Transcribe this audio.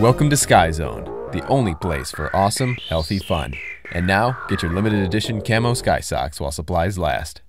Welcome to Sky Zone, the only place for awesome, healthy fun. And now, get your limited edition camo sky socks while supplies last.